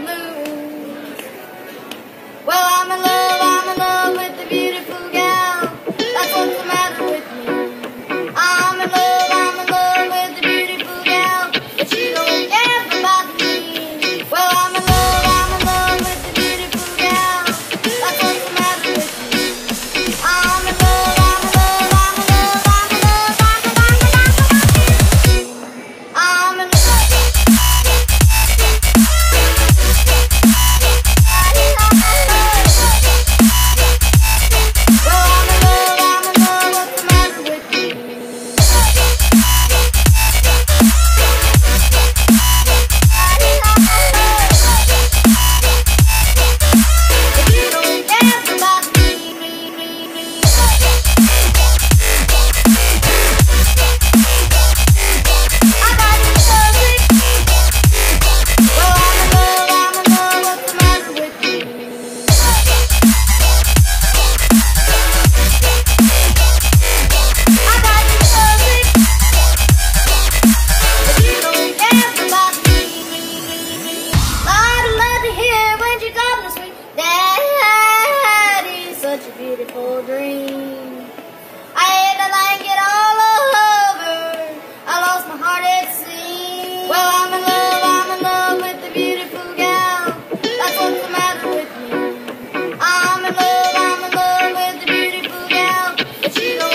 move. Chido.